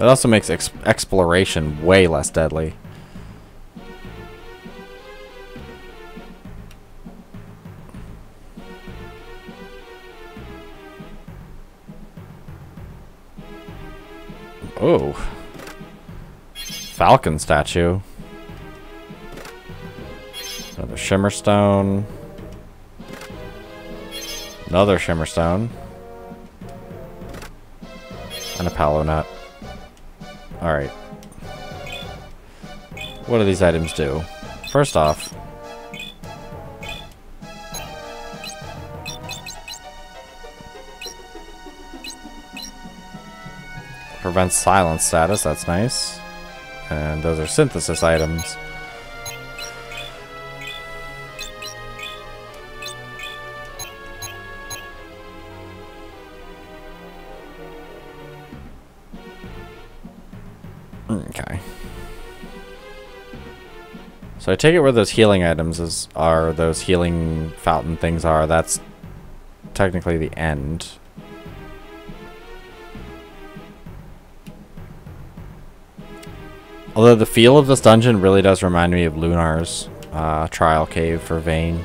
It also makes ex exploration way less deadly. Oh. Falcon statue. Another shimmer stone. Another shimmer stone. And a palo nut. Alright. What do these items do? First off, prevents silence status, that's nice. And those are synthesis items. Okay. So I take it where those healing items is are those healing fountain things are. That's technically the end. Although the feel of this dungeon really does remind me of Lunar's uh, trial cave for Vane.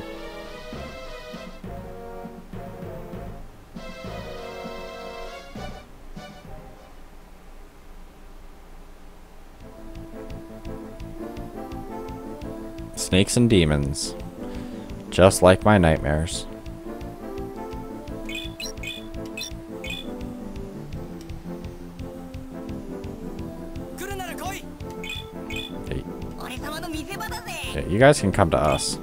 Snakes and demons. Just like my nightmares. Hey. You guys can come to us.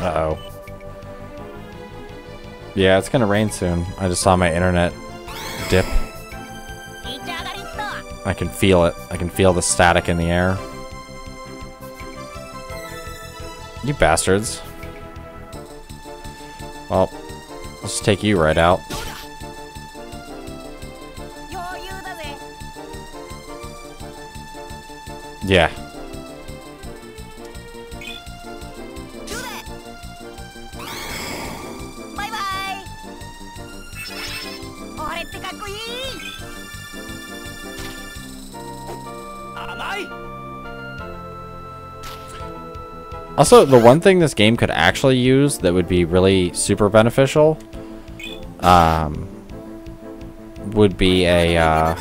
Uh-oh. Yeah, it's gonna rain soon. I just saw my internet dip. I can feel it. I can feel the static in the air. You bastards. Well, let's take you right out. Also, the one thing this game could actually use that would be really super beneficial um, would be a uh,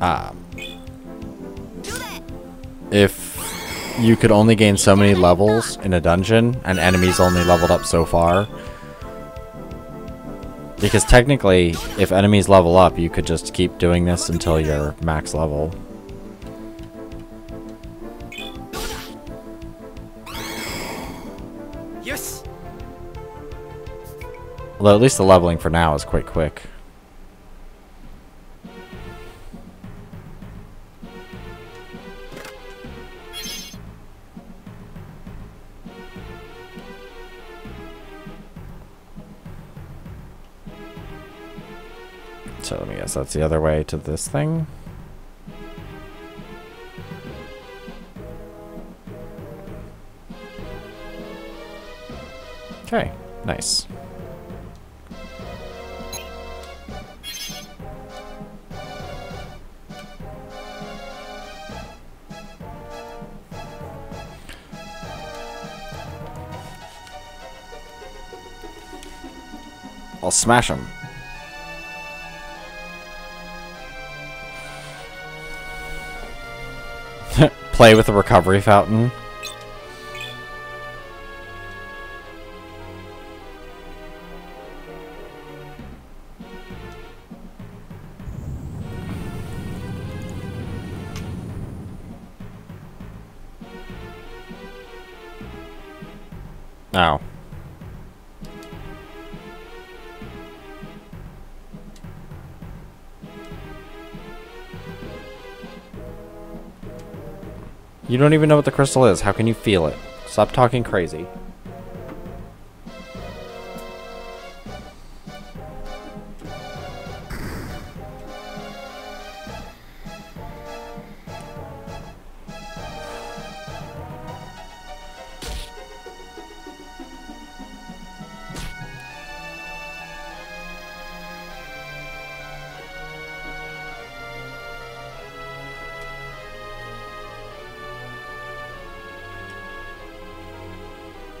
um, if you could only gain so many levels in a dungeon and enemies only leveled up so far. Because technically, if enemies level up, you could just keep doing this until you're max level. Although at least the leveling for now is quite quick. So let me guess, that's the other way to this thing. Okay, nice. I'll smash him. Play with the recovery fountain. Don't even know what the crystal is. How can you feel it? Stop talking crazy.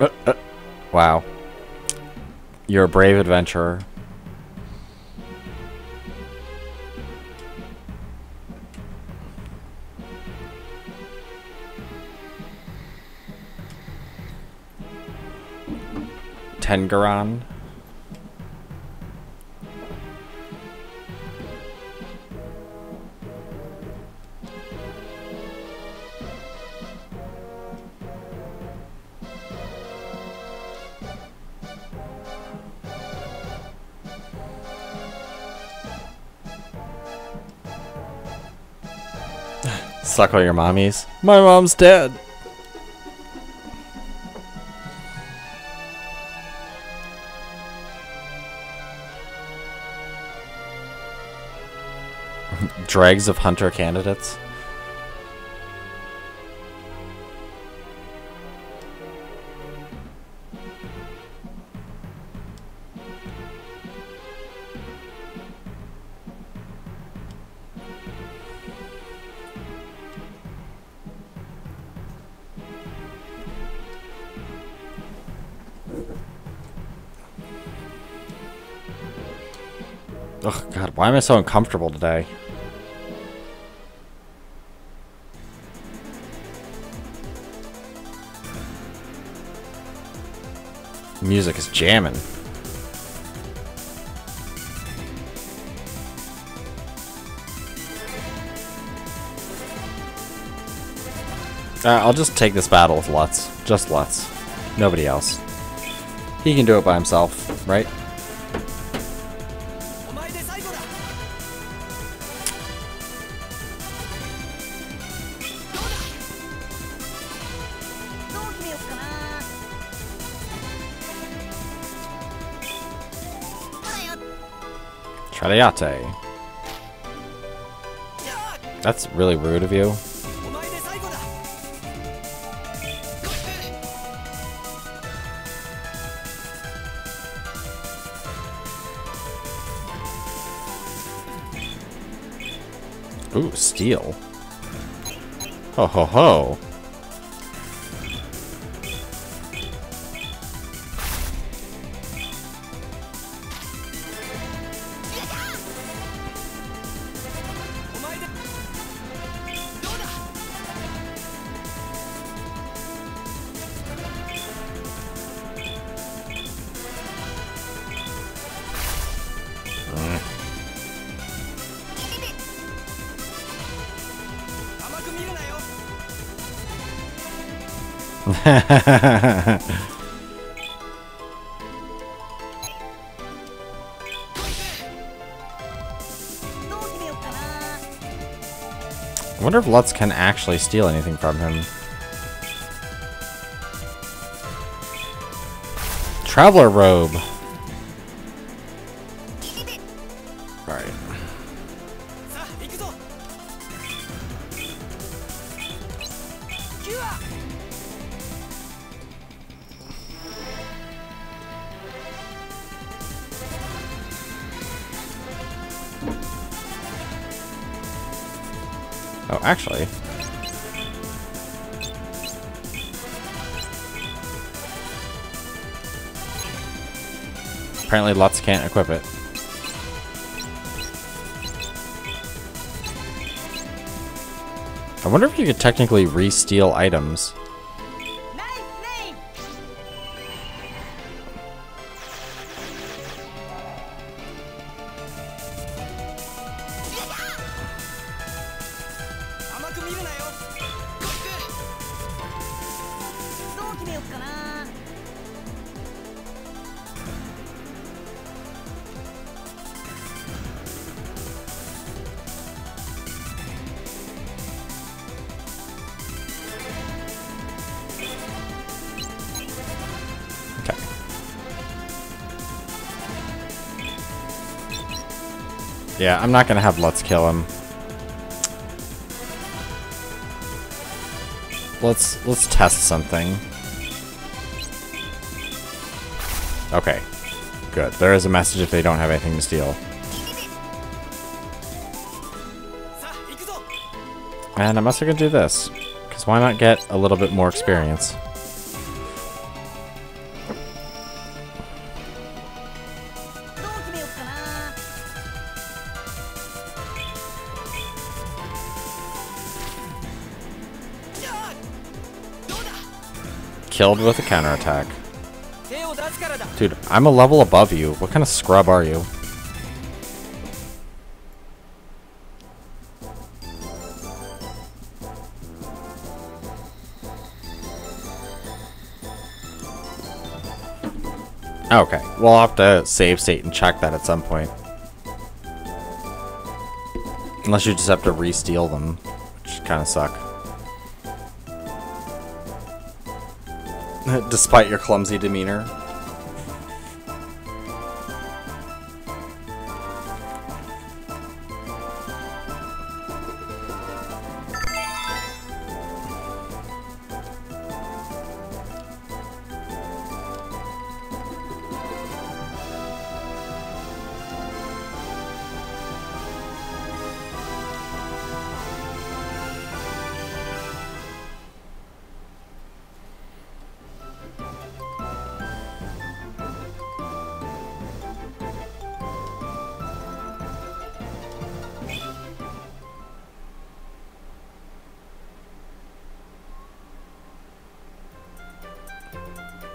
Uh, wow. You're a brave adventurer. Tengaron. Suckle your mommies. My mom's dead. Dregs of hunter candidates. Oh god, why am I so uncomfortable today? Music is jamming. Uh, I'll just take this battle with Lutz. Just Lutz. Nobody else. He can do it by himself, right? Karayate. That's really rude of you. Ooh, steel. Ho ho ho. I wonder if Lutz can actually steal anything from him. Traveler robe. Apparently Lutz can't equip it. I wonder if you could technically re-steal items. Yeah, I'm not gonna have Let's kill him. Let's let's test something. Okay. Good. There is a message if they don't have anything to steal. And I'm also gonna do this. Because why not get a little bit more experience? killed with a counterattack. Dude, I'm a level above you. What kind of scrub are you? Okay, we'll have to save state and check that at some point. Unless you just have to re-steal them, which kind of suck. Despite your clumsy demeanor.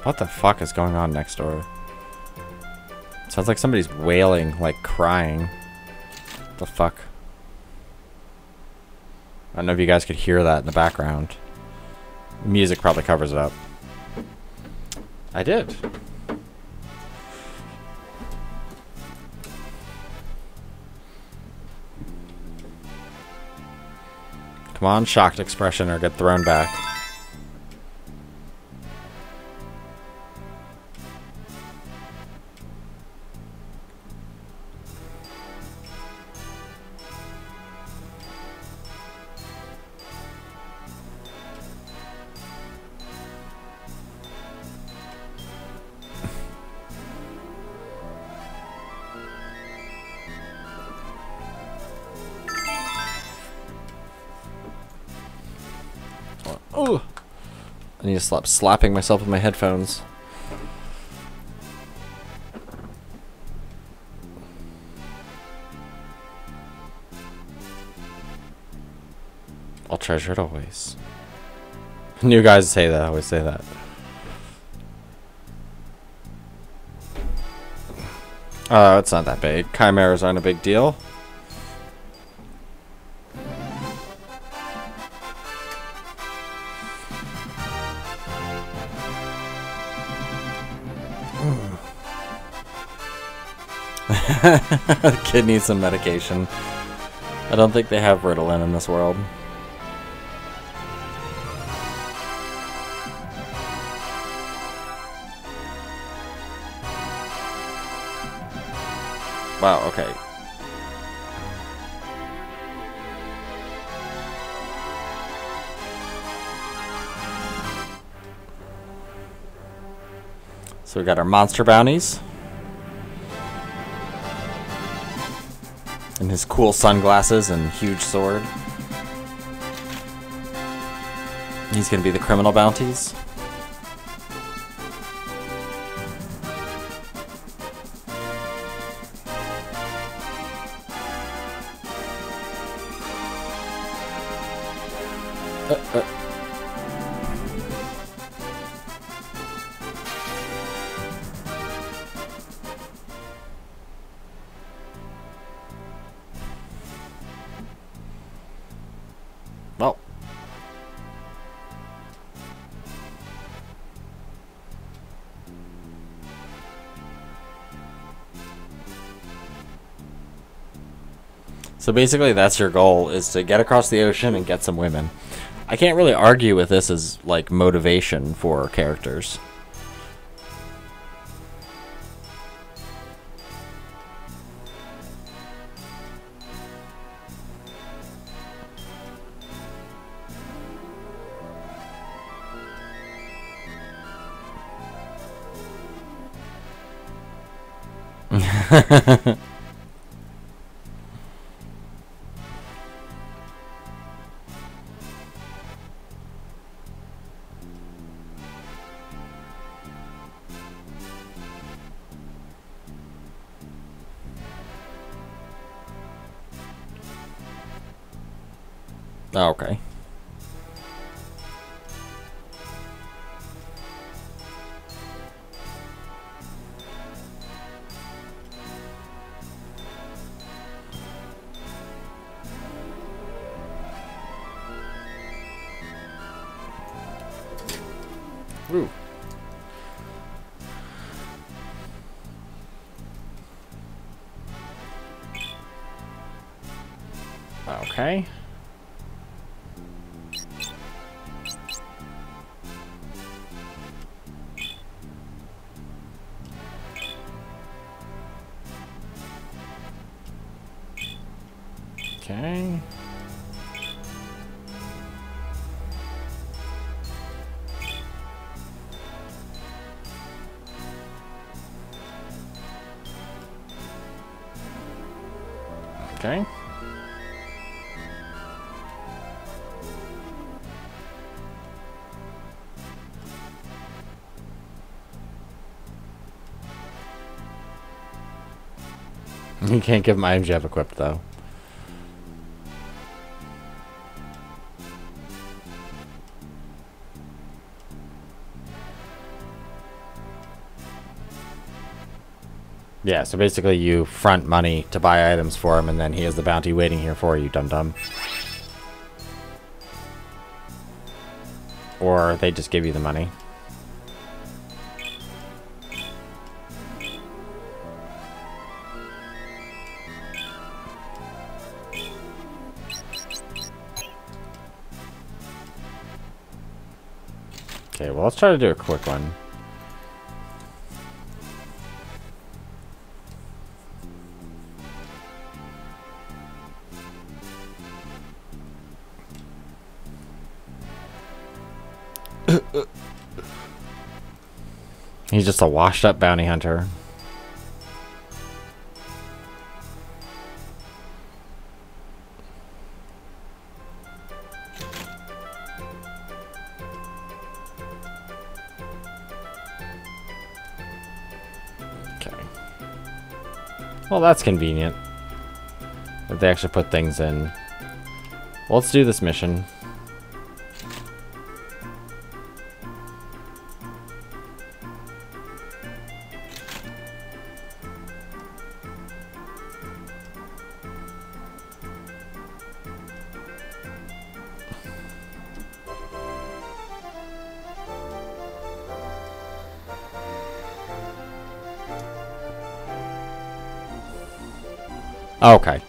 What the fuck is going on next door? Sounds like somebody's wailing, like crying. the fuck? I don't know if you guys could hear that in the background. Music probably covers it up. I did. Come on, shocked expression or get thrown back. Stop slapping myself with my headphones. I'll treasure it always. New guys say that, I always say that. Uh, it's not that big. Chimeras aren't a big deal. kid needs some medication. I don't think they have Ritalin in this world. Wow, okay. So we got our monster bounties. His cool sunglasses and huge sword. He's gonna be the criminal bounties. Uh, uh. So basically, that's your goal, is to get across the ocean and get some women. I can't really argue with this as, like, motivation for characters. Ah, okay. Okay. You can't give you have equipped, though. Yeah, so basically you front money to buy items for him, and then he has the bounty waiting here for you, dum-dum. Or they just give you the money. Okay, well, let's try to do a quick one. He's just a washed up bounty hunter. Okay. Well, that's convenient. That they actually put things in. Well, let's do this mission. Okay.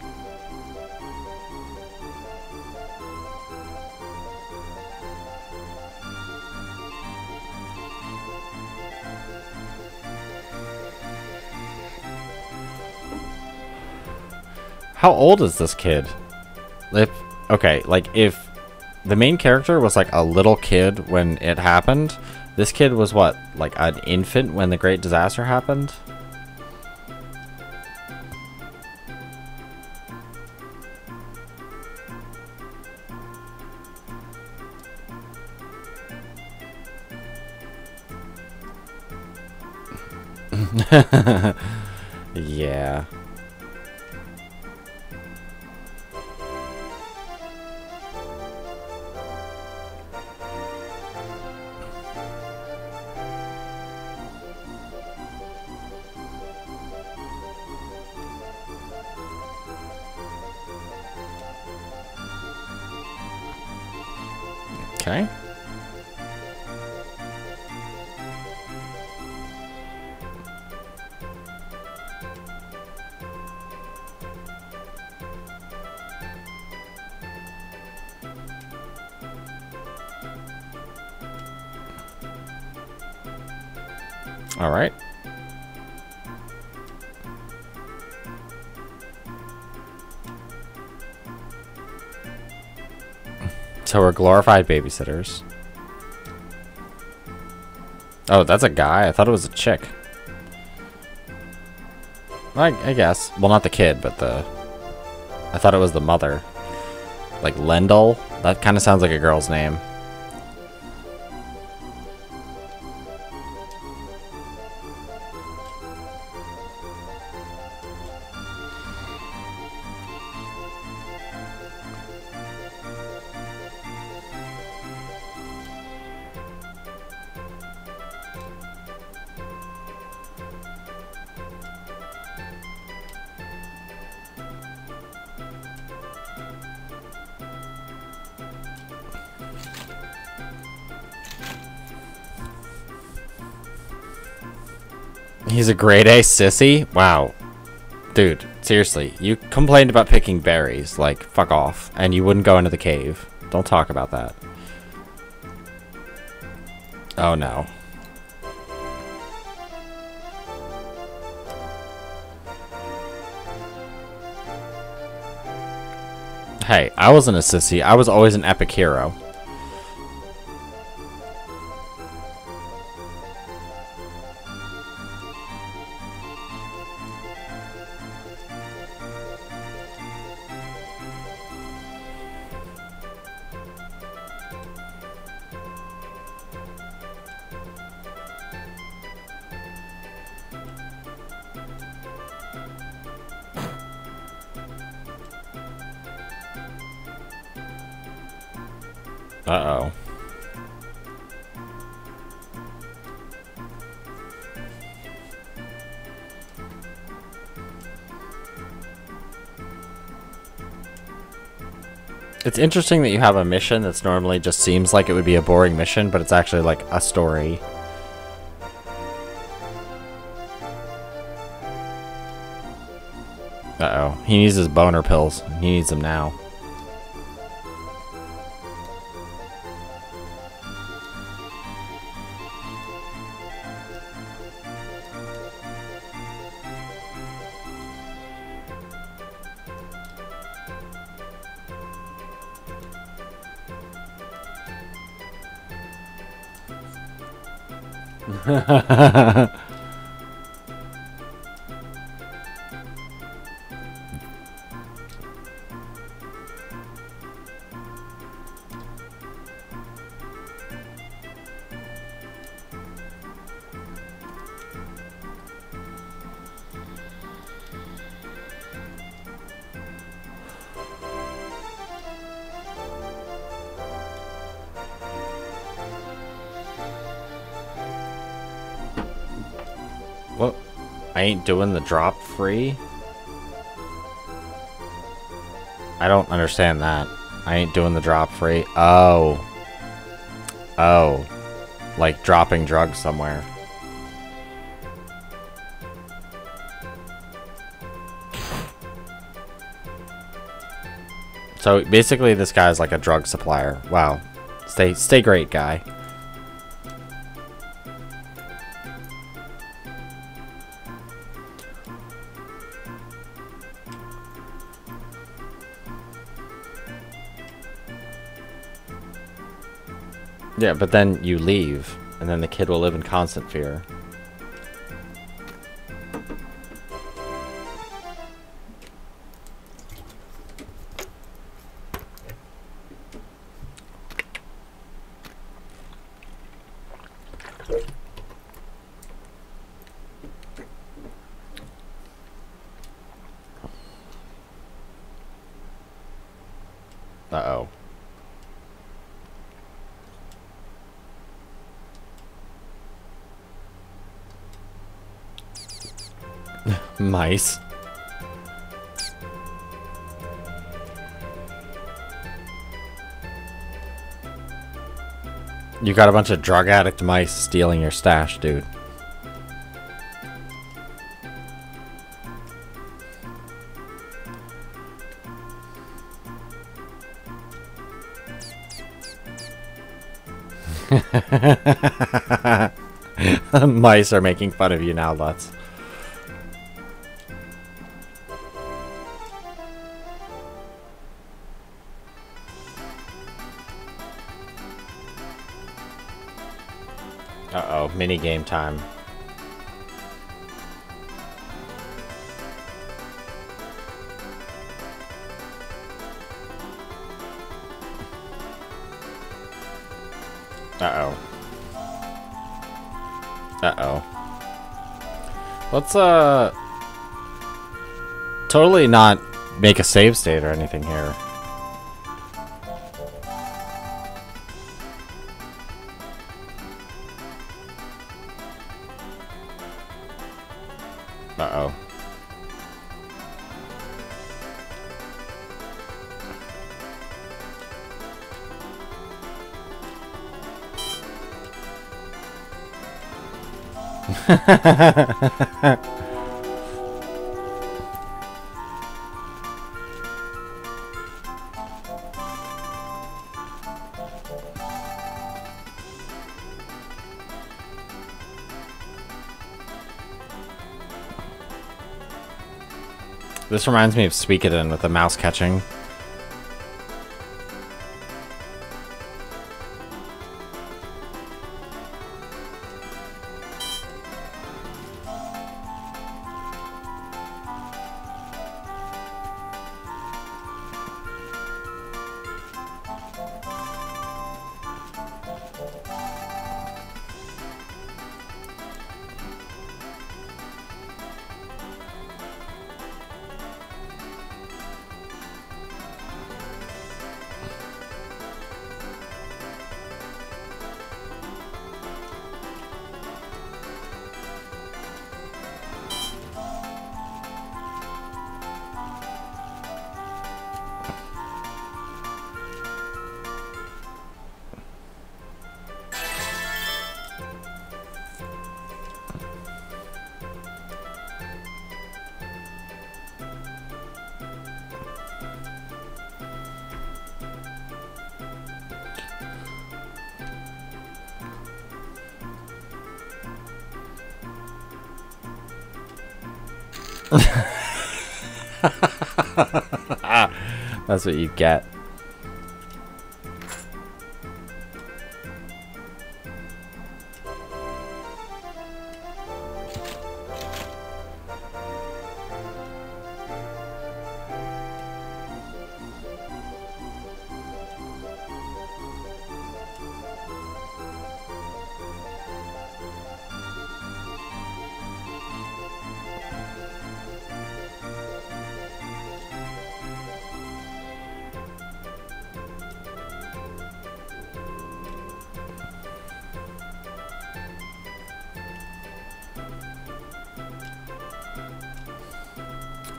How old is this kid? If okay, like if the main character was like a little kid when it happened, this kid was what, like an infant when the great disaster happened? Yeah. Okay. All right. So we're glorified babysitters. Oh, that's a guy. I thought it was a chick. I, I guess. Well, not the kid, but the. I thought it was the mother. Like Lendl? That kind of sounds like a girl's name. Grade A sissy? Wow. Dude, seriously, you complained about picking berries. Like, fuck off. And you wouldn't go into the cave. Don't talk about that. Oh no. Hey, I wasn't a sissy. I was always an epic hero. Interesting that you have a mission that's normally just seems like it would be a boring mission, but it's actually like a story. Uh-oh. He needs his boner pills. He needs them now. What? I ain't doing the drop free? I don't understand that. I ain't doing the drop free. Oh. Oh. Like dropping drugs somewhere. So basically this guy's like a drug supplier. Wow. Stay stay great, guy. Yeah, but then you leave, and then the kid will live in constant fear. Mice. You got a bunch of drug addict mice stealing your stash, dude. mice are making fun of you now, Lutz. mini game time. Uh-oh. Uh-oh. Let's, uh... Totally not make a save state or anything here. This reminds me of Suikoden with the mouse catching. That's what you get.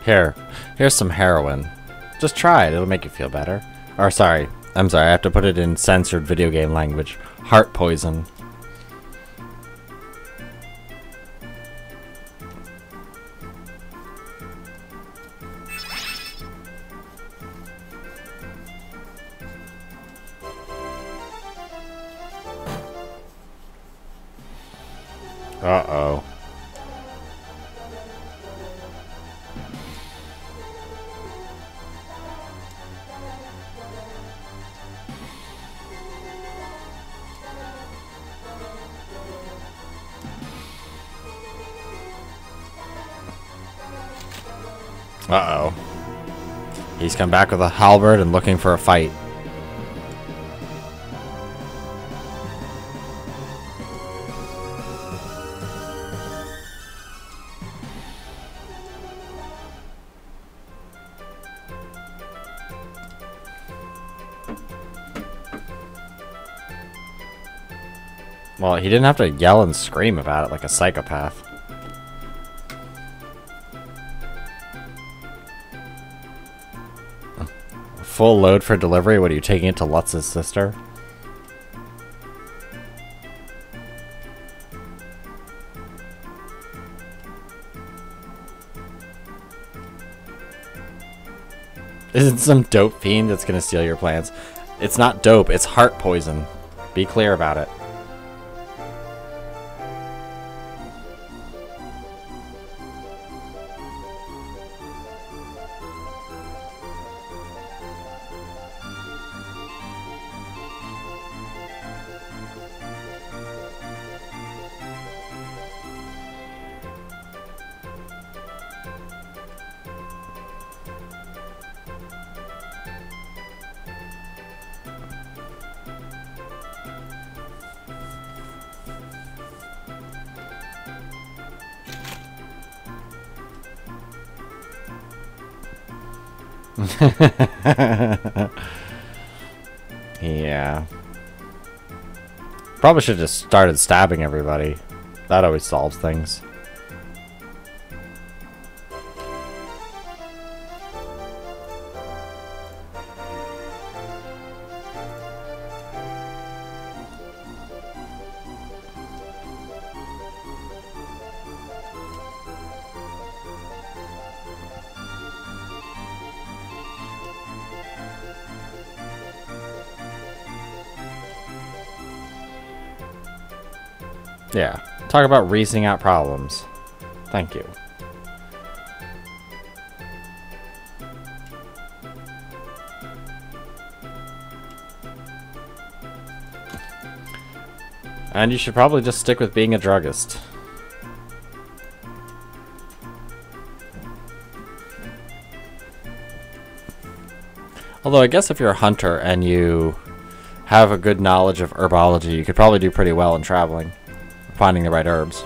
Here, here's some heroin. Just try it, it'll make you feel better. Or sorry, I'm sorry, I have to put it in censored video game language. Heart poison. Uh-oh. He's come back with a halberd and looking for a fight. Well, he didn't have to yell and scream about it like a psychopath. Full load for delivery? What are you taking it to Lutz's sister? Isn't some dope fiend that's gonna steal your plants? It's not dope, it's heart poison. Be clear about it. yeah. Probably should have just started stabbing everybody. That always solves things. Yeah. Talk about reasoning out problems. Thank you. And you should probably just stick with being a druggist. Although I guess if you're a hunter and you have a good knowledge of herbology, you could probably do pretty well in traveling finding the right herbs.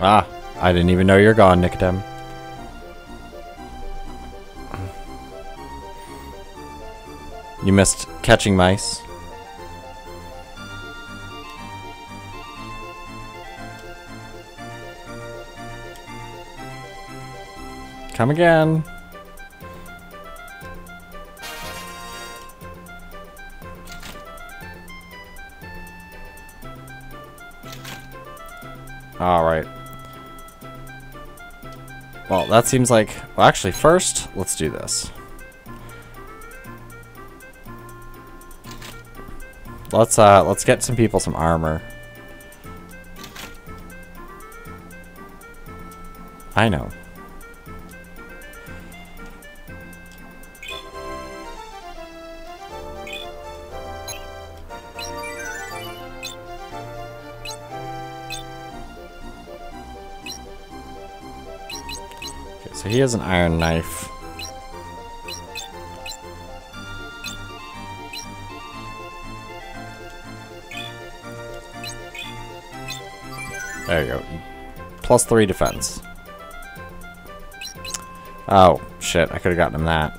Ah, I didn't even know you're gone, Nicodem. You missed catching mice. Come again. Alright. Well, that seems like... Well, actually, first, let's do this. Let's, uh, let's get some people some armor. I know. He has an iron knife. There you go. Plus three defense. Oh, shit. I could have gotten him that.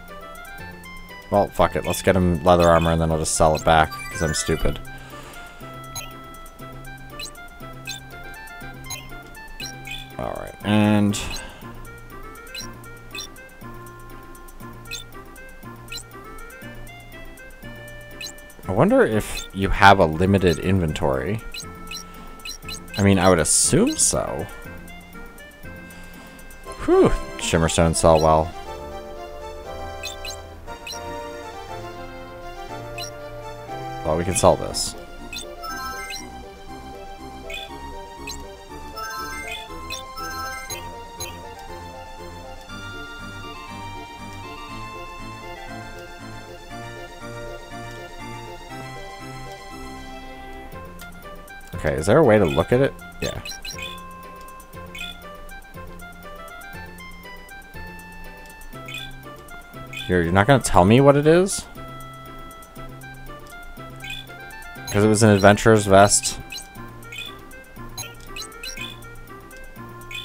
Well, fuck it. Let's get him leather armor and then I'll just sell it back because I'm stupid. I wonder if you have a limited inventory. I mean, I would assume so. Whew, Shimmerstone sell well. Well, we can sell this. Is there a way to look at it? Yeah. You're, you're not going to tell me what it is? Because it was an adventurer's vest.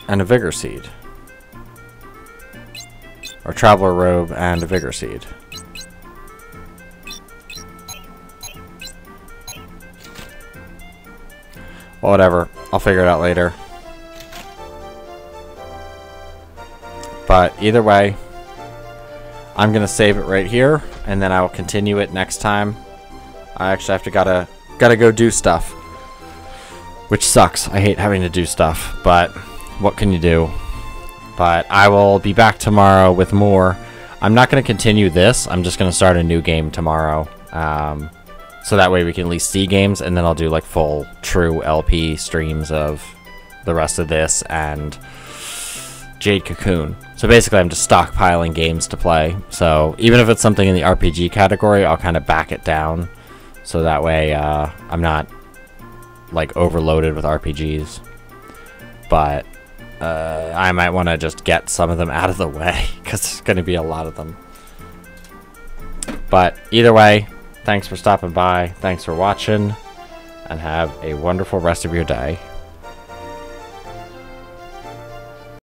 And a vigor seed. Or traveler robe and a vigor seed. Whatever. I'll figure it out later. But either way, I'm going to save it right here, and then I will continue it next time. I actually have to gotta gotta go do stuff. Which sucks. I hate having to do stuff, but what can you do? But I will be back tomorrow with more. I'm not going to continue this. I'm just going to start a new game tomorrow. Um, so that way we can at least see games, and then I'll do like full, true LP streams of the rest of this and Jade Cocoon. So basically, I'm just stockpiling games to play. So even if it's something in the RPG category, I'll kind of back it down. So that way, uh, I'm not like overloaded with RPGs. But uh, I might want to just get some of them out of the way because there's going to be a lot of them. But either way, thanks for stopping by. Thanks for watching. And have a wonderful rest of your day.